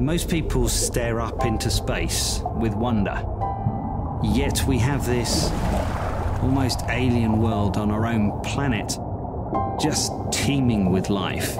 Most people stare up into space with wonder. Yet we have this almost alien world on our own planet, just teeming with life.